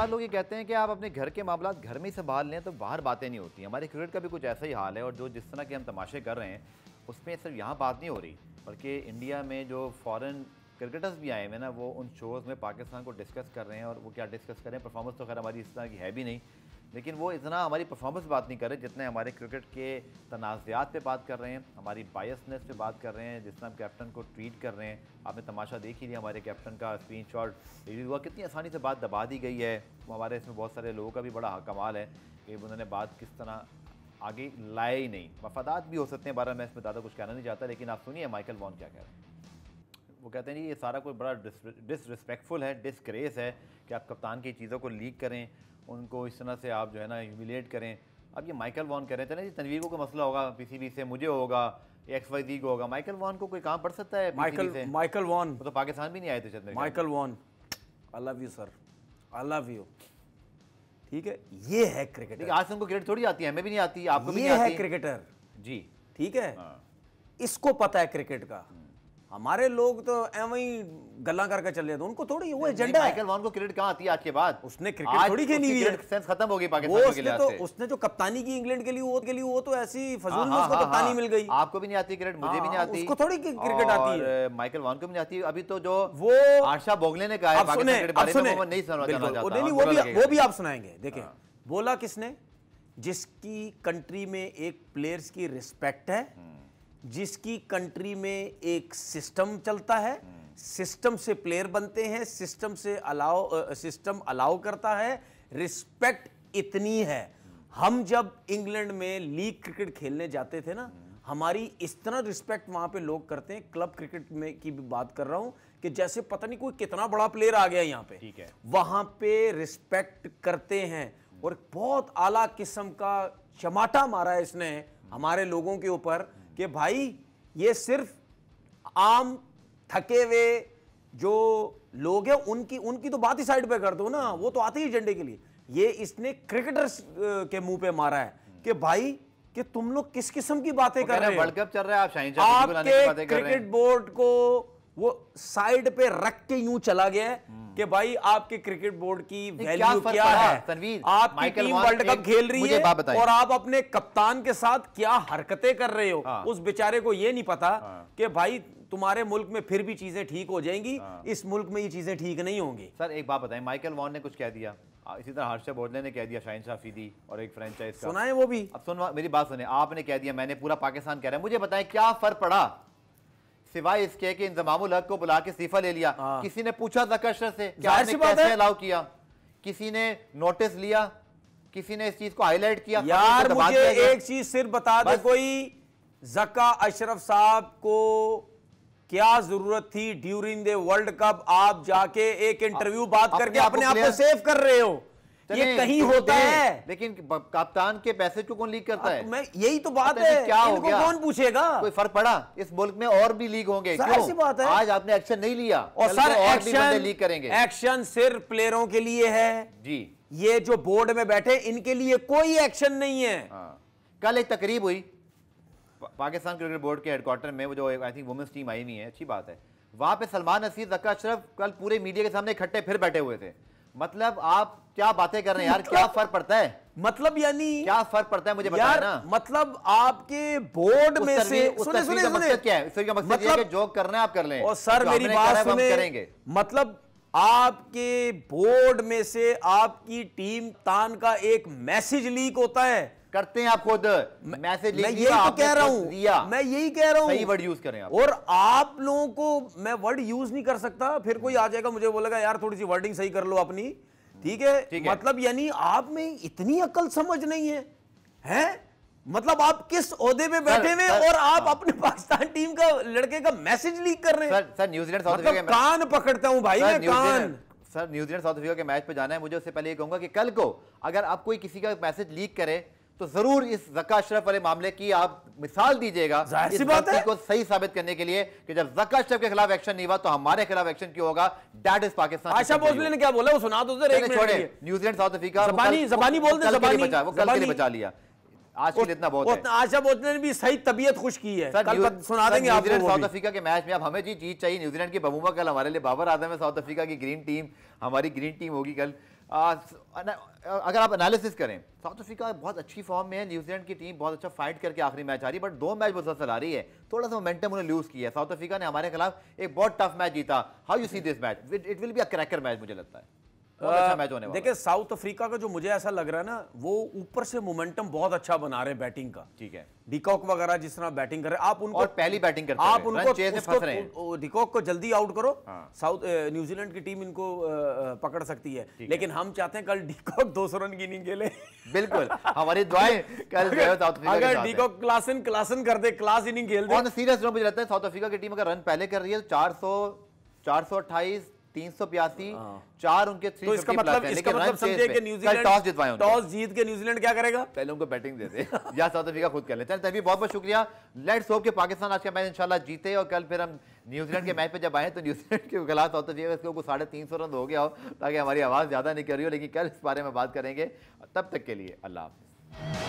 ज़्यादातर लोग ये कहते हैं कि आप अपने घर के मामला घर में ही संभाल लें तो बाहर बातें नहीं होती। हमारे क्रिकेट का भी कुछ ऐसा ही हाल है और जो जिस तरह के हम तमाशे कर रहे हैं, उसमें सिर्फ़ यहाँ बात नहीं हो रही, बल्कि इंडिया में जो फ़ॉरन क्रिकेटर्स भी आए हुए हैं ना, वो उन शोज़ में पाकिस्तान को डिस्कस कर रहे हैं और वो क्या डिस्कस कर रहे हैं परफॉर्मेंस तो खैर हमारी इस तरह की है भी नहीं। लेकिन वो इतना हमारी परफॉर्मेंस बात नहीं कर रहे जितने हमारे क्रिकेट के तनाज़ात पे बात कर रहे हैं, हमारी बायसनेस पे बात कर रहे हैं, जिस तरह हम कैप्टन को ट्रीट कर रहे हैं। आपने तमाशा देख ही लिया हमारे कैप्टन का स्क्रीन शॉट रिलीज़ हुआ, कितनी आसानी से बात दबा दी गई है। हमारे इसमें बहुत सारे लोगों का भी बड़ा कमाल है कि उन्होंने बात किस तरह आगे लाए ही नहीं। मफादात भी हो सकते हैं बारह मैं इसमें ज़्यादा कुछ कहना नहीं चाहता, लेकिन आप सुनिए माइकल वॉन क्या कह रहे हैं। वो कहते हैं जी ये सारा कोई बड़ा डिसरिस्पेक्टफुल है डिसग्रेस है कि आप कप्तान की चीज़ों को लीक करें उनको इस तरह से आप जो है ना ह्यूमिलेट करें। अब ये माइकल वॉन कह रहे थे ना जी तनवीर को कोई मसला होगा पीसीबी से मुझे होगा एक्स वाई दी को होगा। माइकल वॉन को कोई काम पड़ सकता है माइकल माइकल वॉन वो तो पाकिस्तान भी नहीं आए थे Chandra Michael Vaughan I love you sir I love you ठीक है? ये है क्रिकेटर आज उनको क्रिकेट थोड़ी आती है हमें भी नहीं आती आपको भी ये नहीं है आती। क्रिकेटर जी। ठीक है? हाँ। इसको पता है क्रिकेट का। हमारे लोग तो एवं ही गल्ला करके चले जाते उनको थोड़ी वो एजेंडा है। माइकल वॉन को क्रिकेट कहाँ आती है आज के बाद? उसने क्रिकेट थोड़ी खेली हुई है। सेंस खत्म हो गई पाकिस्तान के लिहाज तो उसने जो कप्तानी की इंग्लैंड के लिए वो के लिए वो तो ऐसी फजूल हाँ, में हाँ, उसको हाँ, कप्तानी। मिल गई। आपको भी नहीं आती क्रिकेट मुझे भी नहीं आती। उसको थोड़ी क्रिकेट आती है। माइकल वॉन को भी नहीं आती। अभी तो जो वो आशा बोगले ने कहा है पाकिस्तान क्रिकेट बारे में वो नहीं सुनना चाहता नहीं वो भी वो भी आप सुनाएँगे। देखें बोला किसने? जिसकी कंट्री में एक प्लेयर्स की रिस्पेक्ट है जिसकी कंट्री में एक सिस्टम चलता है सिस्टम से प्लेयर बनते हैं सिस्टम से अलाउ सिस्टम अलाउ करता है रिस्पेक्ट इतनी है। हम जब इंग्लैंड में लीग क्रिकेट खेलने जाते थे ना हमारी इस तरह रिस्पेक्ट वहाँ पे लोग करते हैं क्लब क्रिकेट में की भी बात कर रहा हूँ कि जैसे पता नहीं कोई कितना बड़ा प्लेयर आ गया यहाँ पे। ठीक है। वहाँ पे रिस्पेक्ट करते हैं और बहुत आला किस्म का चमाटा मारा है इसने हमारे लोगों के ऊपर। कि भाई ये सिर्फ़ आम थके हुए जो लोग हैं उनकी उनकी तो बात ही साइड पे कर दो ना वो तो आते ही झंडे के लिए। ये इसने क्रिकेटर्स के मुँह पे मारा है कि भाई कि तुम लोग किस किस्म की बातें कर रहे हैं वर्ल्ड कप चल रहा है आप आपके बातें कर रहे क्रिकेट बोर्ड को वो साइड पे रख के यूँ चला गया है कि भाई आपके क्रिकेट बोर्ड की वैल्यू फ़र्क क्या है? तनवीर? आपकी टीम वर्ल्ड कप खेल रही है और आप अपने कप्तान के साथ क्या हरकतें कर रहे हो? हाँ। उस बेचारे को ये नहीं पता हाँ। कि भाई तुम्हारे मुल्क में फिर भी चीज़ें ठीक हो जाएँगी हाँ। इस मुल्क में ये चीज़ें ठीक नहीं होंगी। सर एक बात बताएँ माइकल वॉन ने कुछ कह दिया? इसी तरह हर्षा बोडले ने कह दिया शाहीन शाह और एक फ्रेंचाइज का। सुनाए वो भी। अब सुन मेरी बात सुने आपने कह दिया मैंने पूरा पाकिस्तान कह रहा है। मुझे बताएँ क्या फ़र्क पड़ा? सिवाय इसके कि इंजमामुल हक को बुला के इस्तीफा ले लिया। हाँ। किसी ने पूछा जकशर से कैसे अलाउ किया? किसी ने नोटिस लिया किसी ने इस चीज़ को हाईलाइट किया यार मुझे एक चीज़ सिर्फ़ बता दे कोई जका अशरफ साहब को क्या ज़रूरत थी ड्यूरिंग द वर्ल्ड कप? आप जाके एक इंटरव्यू बात करके अपने आप को सेव कर रहे हो। ये कहीं तो होता है। लेकिन कप्तान के पैसे क्यों कौन लीक करता है। मैं यही तो बात है क्या हो इनको गया? कौन पूछेगा? कोई फ़र्क पड़ा? इस मुल्क में और भी लीग होंगे क्यों? बात है। आज आपने एक्शन नहीं लिया। और सर एक्शन लीग करेंगे। एक्शन सिर्फ़ प्लेयरों के लिए है। जी। ये जो बोर्ड में बैठे इनके लिए कोई एक्शन नहीं है। हाँ। कल एक तकरीब हुई। पाकिस्तान क्रिकेट बोर्ड के हेडक्वार्टर में वो जो आई थिंक वुमेन्स टीम आई हुई है अच्छी बात है। वहाँ पे सलमान असीर जक्का अशरफ कल पूरे मीडिया के सामने इकट्ठे फिर बैठे हुए थे। मतलब आप क्या बातें कर रहे हैं यार? क्या फ़र्क पड़ता है? मतलब यानी क्या फ़र्क पड़ता है मुझे यार ना मतलब आपके बोर्ड में से सुने सुने सुने क्या है? फिर का मकसद ये है कि जो करना है आप कर लें। और सर मेरी बात सुने करेंगे। मतलब आपके बोर्ड में से आपकी टीम तान का एक मैसेज लीक होता है। करते हैं आप खुद। मैसेज मैं यही तो कह रहा हूँ। मैं यही कह रहा हूँ। सही वर्ड यूज़ करें आप। और आप लोगों को मैं वर्ड यूज़ नहीं कर सकता। फिर कोई आ जाएगा मुझे बोलेगा यार थोड़ी सी वर्डिंग सही कर लो अपनी। ठीक है? ठीक मतलब यानी आप में इतनी अकल समझ नहीं है। हैं? मतलब आप किस ओहदे पे बैठे हुए और आप हाँ। अपने पाकिस्तान टीम का लड़के का मैसेज लीक कर रहे हैं? Sir sir New Zealand south मतलब अफ्रीका कान पकड़ता हूँ भाई मैं कान। Sir New Zealand south Africa के मैच पे जाना है। मुझे उससे पहले ये कहूँगा कि कल को अगर आप कोई किसी का मैसेज लीक करे तो ज़रूर इस जक्का अशरफ वाले मामले की आप मिसाल दीजिएगा इस बात। को सही साबित करने के लिए कि जब जक्का अशरफ के खिलाफ एक्शन नहीं हुआ तो हमारे खिलाफ एक्शन क्यों होगा? दैट इज़ पाकिस्तान आशा भोसले ने क्या बोला? वो सुना दो एक छोड़े। न्यूजीलैंड साउथ अफ्रीका जबानी- जबानी बोल दे, कल के लिए जबानी- बचा वो कल के लिए बचा लिया। आज के लिए इतना बहुत है। आशा भोसले ने भी सही तबीयत खुश की है। सर, कल सुना देंगे न्यूजीलैंड साउथ अफ्रीका के मैच में अब हमें जी जीत चाहिए। न्यूजीलैंड की बमूमा कल हमारे लिए बाबर आज़म है साउथ अफ्रीका की ग्रीन टीम हमारी ग्रीन टीम होगी कल। अगर आप एनालिसिस करें साउथ अफ्रीका बहुत अच्छी फॉर्म में है न्यूजीलैंड की टीम बहुत अच्छा फाइट करके आखिरी मैच आ रही है बट दो मैच मुसलसल आ रही है। थोड़ा सा मोमेंटम उन्हें लूज किया है। साउथ अफ्रीका ने हमारे खिलाफ एक बहुत टफ मैच जीता। How you see this match it will be a cracker match मुझे लगता है। अच्छा मैच होने देखिए साउथ अफ्रीका का जो मुझे ऐसा लग रहा है ना वो ऊपर से मोमेंटम बहुत अच्छा बना रहे हैं बैटिंग का। ठीक है। डिकॉक वगैरह जिस तरह बैटिंग कर रहे हैं आप उनको और पहली बैटिंग करते आप उनको डिकॉक को जल्दी आउट करो। हाँ। साउथ न्यूजीलैंड की टीम इनको पकड़ सकती है। लेकिन हम चाहते हैं कल डिकॉक 200 रन की इनिंग खेले बिल्कुल। हमारी दुआएँ कल अगर डिकॉक क्लासन क्लासन कर दे क्लास इनिंग खेल दे। सीरियस मुझे लगता है साउथ अफ्रीका की टीम अगर रन पहले कर रही है तो चार सौ चार सौ अट्ठाईस तीन सौ बयासी हाँ। चार उनके तो इसका मतलब इसका मतलब समझे कि न्यूजीलैंड टॉस जितवाए टॉस जीत के न्यूजीलैंड क्या करेगा? पहले उनको बैटिंग दे दे। या साउथ अफ्रीका खुद कर ले। चल तभी बहुत बहुत शुक्रिया। लेट्स होप कि पाकिस्तान आज का मैच इंशाल्लाह जीते और कल फिर हम न्यूजीलैंड के मैच पे जब आए तो न्यूजीलैंड के खिलाफ साउथ अफ्रीका साढ़े तीन सौ रन हो गया हो ताकि हमारी आवाज़ ज़्यादा नहीं कर रही हो लेकिन कल इस बारे में बात करेंगे। तब तक के लिए अल्लाह हाफिज़।